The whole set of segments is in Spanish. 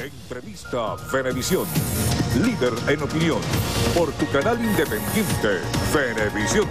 Entrevista Venevisión. Líder en opinión. Por tu canal independiente, Venevisión.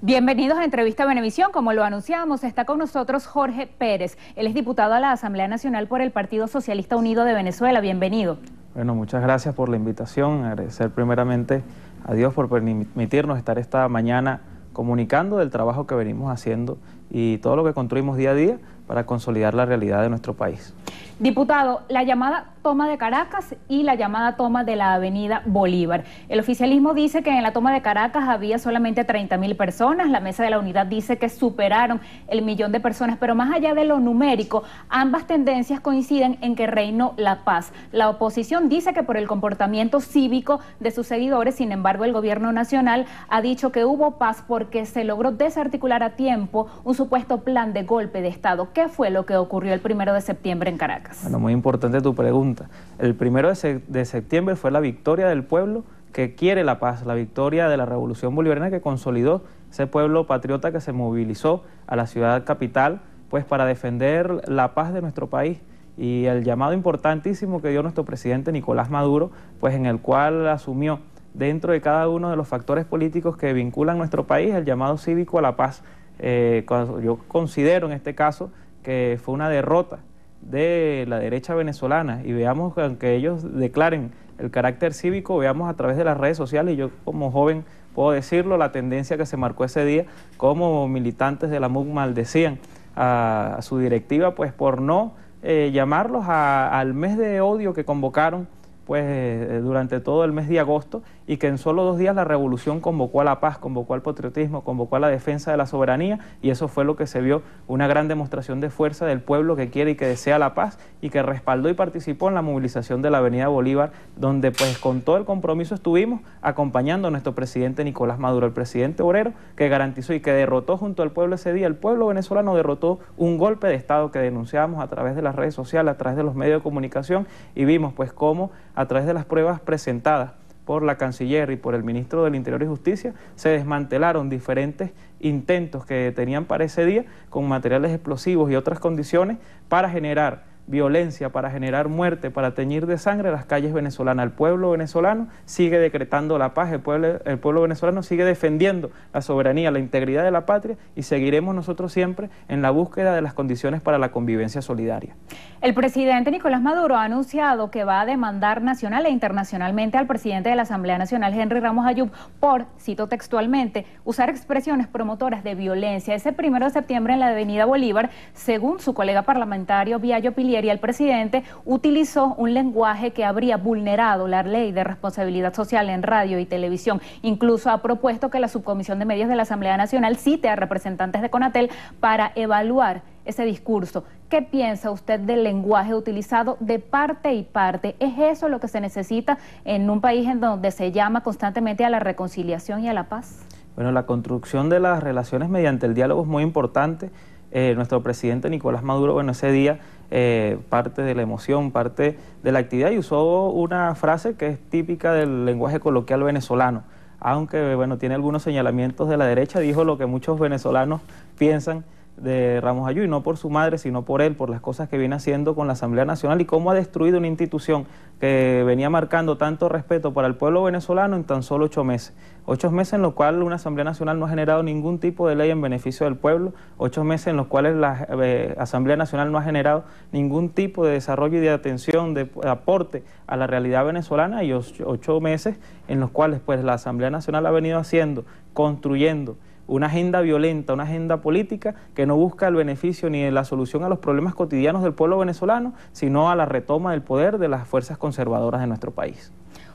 Bienvenidos a Entrevista Venevisión. Como lo anunciamos, está con nosotros Jorge Pérez. Él es diputado a la Asamblea Nacional por el Partido Socialista Unido de Venezuela. Bienvenido. Bueno, muchas gracias por la invitación. Agradecer primeramente a Dios por permitirnos estar esta mañana comunicando del trabajo que venimos haciendo y todo lo que construimos día a día para consolidar la realidad de nuestro país. Diputado, la llamada toma de Caracas y la llamada toma de la avenida Bolívar. El oficialismo dice que en la toma de Caracas había solamente 30 mil personas, la mesa de la unidad dice que superaron el millón de personas, pero más allá de lo numérico, ambas tendencias coinciden en que reinó la paz. La oposición dice que por el comportamiento cívico de sus seguidores, sin embargo, el gobierno nacional ha dicho que hubo paz porque se logró desarticular a tiempo un supuesto plan de golpe de Estado. ¿Qué fue lo que ocurrió el primero de septiembre en Caracas? Bueno, muy importante tu pregunta. El primero de, septiembre fue la victoria del pueblo que quiere la paz, la victoria de la revolución bolivariana que consolidó ese pueblo patriota que se movilizó a la ciudad capital pues para defender la paz de nuestro país y el llamado importantísimo que dio nuestro presidente Nicolás Maduro, pues en el cual asumió dentro de cada uno de los factores políticos que vinculan nuestro país el llamado cívico a la paz. Eh, yo considero en este caso que fue una derrota de la derecha venezolana. Y veamos que aunque ellos declaren el carácter cívico, veamos a través de las redes sociales, y yo como joven puedo decirlo, la tendencia que se marcó ese día, como militantes de la MUC maldecían a, su directiva, pues por no eh, llamarlos al mes de odio que convocaron pues eh, durante todo el mes de agosto y que en solo dos días la revolución convocó a la paz, convocó al patriotismo, convocó a la defensa de la soberanía y eso fue lo que se vio, una gran demostración de fuerza del pueblo que quiere y que desea la paz y que respaldó y participó en la movilización de la Avenida Bolívar, donde pues con todo el compromiso estuvimos acompañando a nuestro presidente Nicolás Maduro, el presidente obrero, que garantizó y que derrotó junto al pueblo ese día, el pueblo venezolano derrotó un golpe de Estado que denunciábamos a través de las redes sociales, a través de los medios de comunicación y vimos pues cómo a través de las pruebas presentadas por la canciller y por el ministro del Interior y Justicia, se desmantelaron diferentes intentos que tenían para ese día con materiales explosivos y otras condiciones para generar violencia, para generar muerte, para teñir de sangre las calles venezolanas. El pueblo venezolano sigue decretando la paz, el pueblo, venezolano sigue defendiendo la soberanía, la integridad de la patria y seguiremos nosotros siempre en la búsqueda de las condiciones para la convivencia solidaria. El presidente Nicolás Maduro ha anunciado que va a demandar nacional e internacionalmente al presidente de la Asamblea Nacional, Henry Ramos Ayub, por, cito textualmente, usar expresiones promotoras de violencia. Ese primero de septiembre en la avenida Bolívar, según su colega parlamentario Viallo Y el presidente utilizó un lenguaje que habría vulnerado la ley de responsabilidad social en radio y televisión. Incluso ha propuesto que la subcomisión de medios de la Asamblea Nacional cite a representantes de Conatel para evaluar ese discurso. ¿Qué piensa usted del lenguaje utilizado de parte y parte? ¿Es eso lo que se necesita en un país en donde se llama constantemente a la reconciliación y a la paz? Bueno, la construcción de las relaciones mediante el diálogo es muy importante. Eh, nuestro presidente Nicolás Maduro, bueno, ese día eh, parte de la emoción, parte de la actividad y usó una frase que es típica del lenguaje coloquial venezolano, aunque bueno, tiene algunos señalamientos de la derecha, dijo lo que muchos venezolanos piensan de Ramos Ayú, y no por su madre, sino por él, por las cosas que viene haciendo con la Asamblea Nacional y cómo ha destruido una institución que venía marcando tanto respeto para el pueblo venezolano en tan solo ocho meses. Ocho meses en los cuales una Asamblea Nacional no ha generado ningún tipo de ley en beneficio del pueblo, ocho meses en los cuales la eh, Asamblea Nacional no ha generado ningún tipo de desarrollo y de atención, de, aporte a la realidad venezolana y ocho meses en los cuales pues la Asamblea Nacional ha venido haciendo, construyendo, una agenda violenta, una agenda política que no busca el beneficio ni la solución a los problemas cotidianos del pueblo venezolano, sino a la retoma del poder de las fuerzas conservadoras de nuestro país.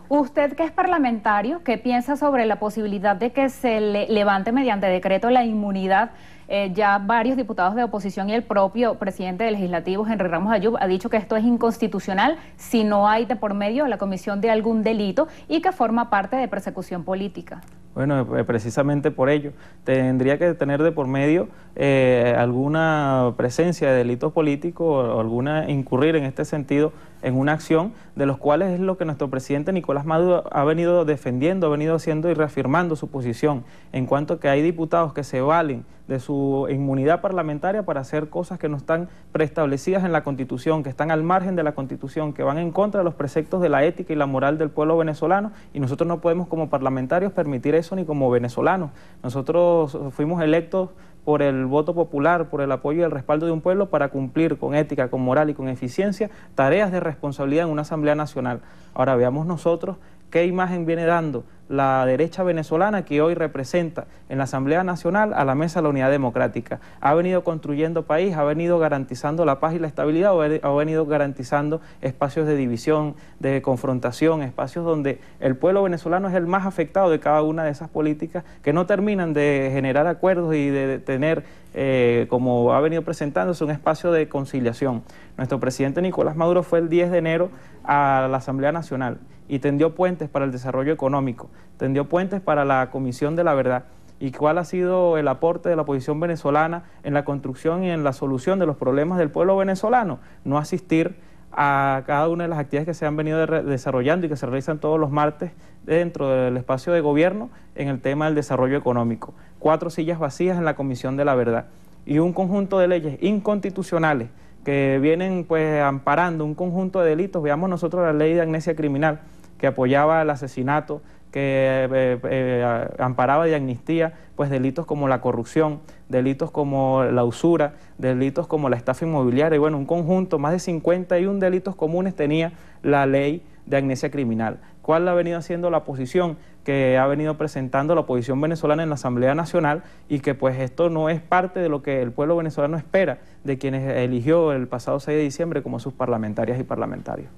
Usted que es parlamentario, ¿qué piensa sobre la posibilidad de que se levante mediante decreto la inmunidad? Eh, ya varios diputados de oposición y el propio presidente del legislativo, Henry Ramos Ayub, ha dicho que esto es inconstitucional si no hay de por medio la comisión de algún delito y que forma parte de persecución política. Bueno, eh, precisamente por ello. Tendría que tener de por medio eh, alguna presencia de delitos políticos o alguna incurrir en este sentido en una acción de los cuales es lo que nuestro presidente Nicolás Maduro ha venido defendiendo, ha venido haciendo y reafirmando su posición en cuanto que hay diputados que se valen de su inmunidad parlamentaria para hacer cosas que no están preestablecidas en la Constitución, que están al margen de la Constitución, que van en contra de los preceptos de la ética y la moral del pueblo venezolano y nosotros no podemos como parlamentarios permitir eso ni como venezolanos. Nosotros fuimos electos por el voto popular, por el apoyo y el respaldo de un pueblo para cumplir con ética, con moral y con eficiencia tareas de responsabilidad en una Asamblea Nacional. Ahora veamos nosotros qué imagen viene dando la derecha venezolana que hoy representa en la Asamblea Nacional a la Mesa de la Unidad Democrática. Ha venido construyendo país, ha venido garantizando la paz y la estabilidad, ha venido garantizando espacios de división, de confrontación, espacios donde el pueblo venezolano es el más afectado de cada una de esas políticas que no terminan de generar acuerdos y de tener, eh, como ha venido presentándose, un espacio de conciliación. Nuestro presidente Nicolás Maduro fue el 10 de enero a la Asamblea Nacional y tendió puentes para el desarrollo económico, tendió puentes para la Comisión de la Verdad. ¿Y cuál ha sido el aporte de la oposición venezolana en la construcción y en la solución de los problemas del pueblo venezolano? No asistir a cada una de las actividades que se han venido desarrollando y que se realizan todos los martes dentro del espacio de gobierno en el tema del desarrollo económico. Cuatro sillas vacías en la Comisión de la Verdad y un conjunto de leyes inconstitucionales que vienen pues amparando un conjunto de delitos. Veamos nosotros la ley de amnesia criminal que apoyaba el asesinato, que eh, eh, amparaba de amnistía pues delitos como la corrupción, delitos como la usura, delitos como la estafa inmobiliaria y bueno, un conjunto, más de 51 delitos comunes tenía la ley de amnesia criminal. ¿Cuál ha venido haciendo la oposición? Que ha venido presentando la oposición venezolana en la Asamblea Nacional y que pues esto no es parte de lo que el pueblo venezolano espera de quienes eligió el pasado 6 de diciembre como sus parlamentarias y parlamentarios.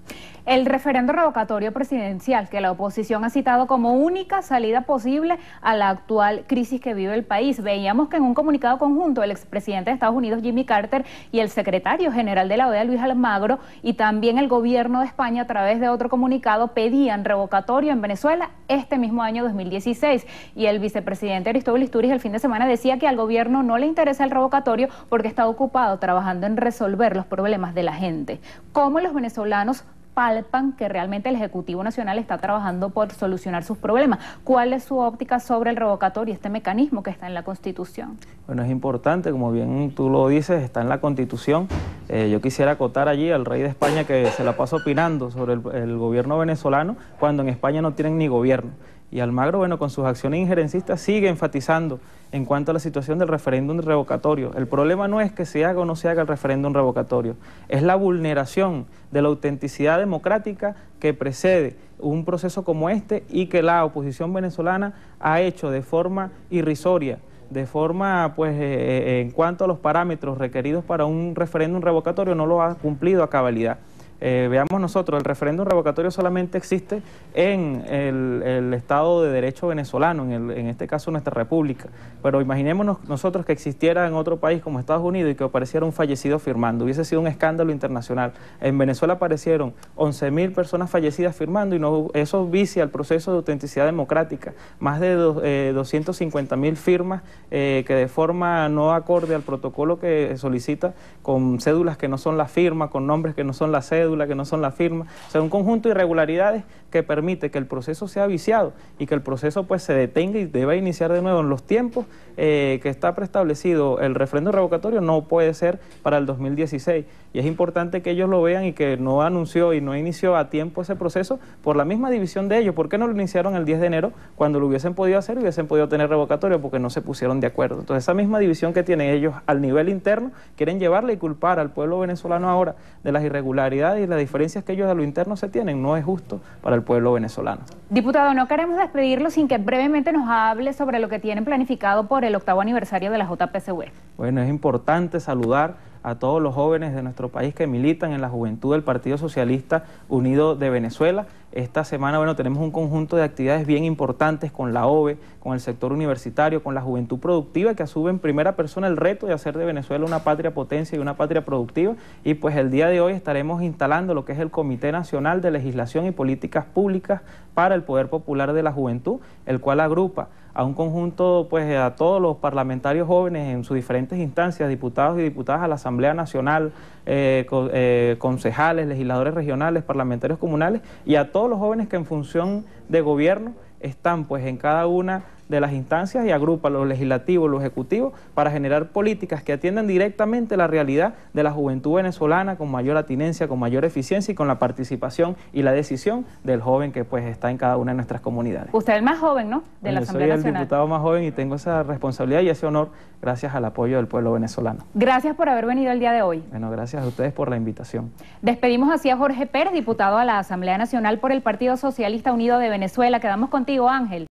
El referendo revocatorio presidencial que la oposición ha citado como única salida posible a la actual crisis que vive el país. Veíamos que en un comunicado conjunto el expresidente de Estados Unidos Jimmy Carter y el secretario general de la OEA Luis Almagro y también el gobierno de España a través de otro comunicado pedían revocatorio en Venezuela este mismo año 2016. Y el vicepresidente Aristóbulo Isturiz el fin de semana decía que al gobierno no le interesa el revocatorio porque está ocupado trabajando en resolver los problemas de la gente. ¿Cómo los venezolanos palpan que realmente el Ejecutivo Nacional está trabajando por solucionar sus problemas. ¿Cuál es su óptica sobre el revocatorio, este mecanismo que está en la Constitución? Bueno, es importante, como bien tú lo dices, está en la Constitución. Eh, yo quisiera acotar allí al rey de España que se la pasa opinando sobre el gobierno venezolano cuando en España no tienen ni gobierno. Y Almagro, bueno, con sus acciones injerencistas sigue enfatizando en cuanto a la situación del referéndum revocatorio. El problema no es que se haga o no se haga el referéndum revocatorio, es la vulneración de la autenticidad democrática que precede un proceso como este y que la oposición venezolana ha hecho de forma irrisoria de forma, pues, eh, eh, en cuanto a los parámetros requeridos para un referéndum revocatorio, no lo ha cumplido a cabalidad. Eh, veamos nosotros, el referéndum revocatorio solamente existe en el, Estado de Derecho venezolano, en, este caso nuestra República. Pero imaginémonos nosotros que existiera en otro país como Estados Unidos y que apareciera un fallecido firmando. Hubiese sido un escándalo internacional. En Venezuela aparecieron 11.000 personas fallecidas firmando y no, eso vicia el proceso de autenticidad democrática. Más de 250.000 eh, firmas eh, que de forma no acorde al protocolo que solicita, con cédulas que no son la firma, con nombres que no son la cédula, que no son la firma, o sea, un conjunto de irregularidades que permite que el proceso sea viciado y que el proceso pues se detenga y deba iniciar de nuevo en los tiempos eh, que está preestablecido. El refrendo revocatorio no puede ser para el 2016 y es importante que ellos lo vean y que no anunció y no inició a tiempo ese proceso por la misma división de ellos. ¿Por qué no lo iniciaron el 10 de enero cuando lo hubiesen podido hacer y hubiesen podido tener revocatorio? Porque no se pusieron de acuerdo. Entonces esa misma división que tienen ellos al nivel interno quieren llevarle y culpar al pueblo venezolano ahora de las irregularidades y las diferencias que ellos a lo interno se tienen. No es justo para el pueblo venezolano. Diputado, no queremos despedirlo sin que brevemente nos hable sobre lo que tienen planificado por el octavo aniversario de la JPCW. Bueno, es importante saludar a todos los jóvenes de nuestro país que militan en la juventud del Partido Socialista Unido de Venezuela. Esta semana, bueno, tenemos un conjunto de actividades bien importantes con la OVE, con el sector universitario, con la juventud productiva que asume en primera persona el reto de hacer de Venezuela una patria potencia y una patria productiva. Y pues el día de hoy estaremos instalando lo que es el Comité Nacional de Legislación y Políticas Públicas para el Poder Popular de la Juventud, el cual agrupa a un conjunto, pues a todos los parlamentarios jóvenes en sus diferentes instancias, diputados y diputadas a la Asamblea Nacional, eh, eh, concejales, legisladores regionales, parlamentarios comunales y a todos los jóvenes que en función de gobierno están pues en cada una de las instancias y agrupa los legislativos, los ejecutivos, para generar políticas que atiendan directamente la realidad de la juventud venezolana con mayor atinencia, con mayor eficiencia y con la participación y la decisión del joven que pues está en cada una de nuestras comunidades. Usted es el más joven, ¿no? De la Asamblea Nacional. Soy el diputado más joven y tengo esa responsabilidad y ese honor gracias al apoyo del pueblo venezolano. Gracias por haber venido el día de hoy. Bueno, gracias a ustedes por la invitación. Despedimos así a Jorge Pérez, diputado a la Asamblea Nacional por el Partido Socialista Unido de Venezuela. Quedamos contigo, Ángel.